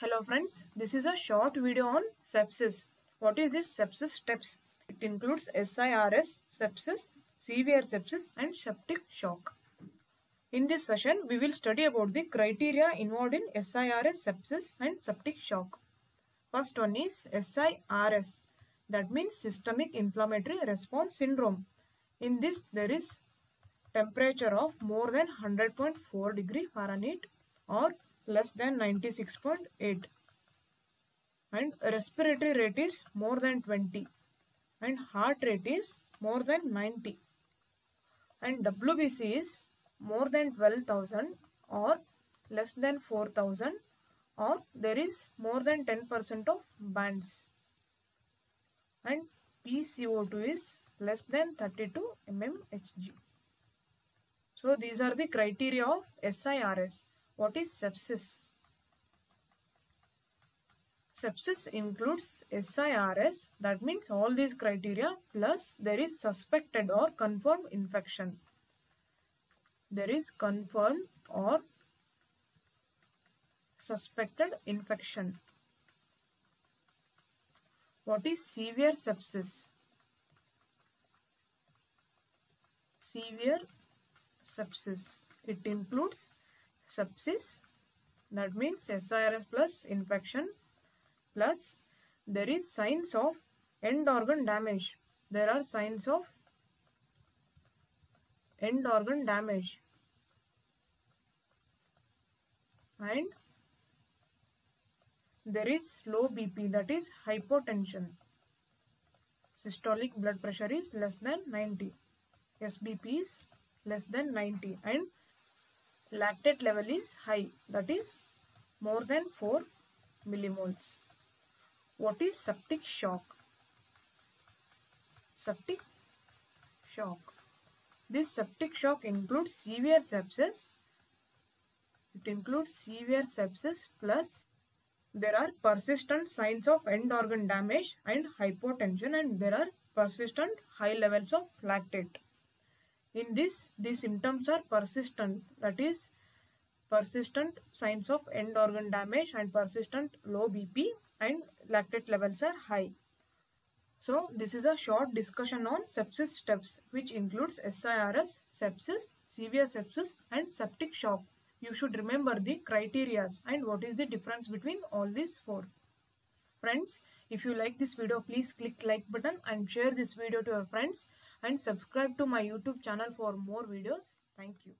Hello friends, this is a short video on sepsis. What is this sepsis steps? It includes SIRS, sepsis, severe sepsis and septic shock. In this session, we will study about the criteria involved in SIRS, sepsis and septic shock. First one is SIRS, that means systemic inflammatory response syndrome. In this, there is temperature of more than 100.4 degree Fahrenheit or less than 96.8 and respiratory rate is more than 20 and heart rate is more than 90 and WBC is more than 12,000 or less than 4,000 or there is more than 10% of bands and PCO2 is less than 32 mmHg. So these are the criteria of SIRS. What is sepsis? Sepsis includes SIRS, that means all these criteria, plus there is suspected or confirmed infection. There is confirmed or suspected infection. What is severe sepsis? Severe sepsis. It includes sepsis that means SIRS plus infection plus there is signs of end organ damage. There are signs of end organ damage and there is low BP that is hypotension. Systolic blood pressure is less than 90. SBP is less than 90 and lactate level is high that is more than 4 millimoles. What is septic shock? Septic shock. This septic shock includes severe sepsis. It includes severe sepsis plus there are persistent signs of end organ damage and hypotension and there are persistent high levels of lactate. In this, the symptoms are persistent, that is, persistent signs of end organ damage and persistent low BP and lactate levels are high. So, this is a short discussion on sepsis steps which includes SIRS, sepsis, severe sepsis and septic shock. You should remember the criterias and what is the difference between all these four. Friends, if you like this video, please click like button and share this video to your friends and subscribe to my YouTube channel for more videos. Thank you.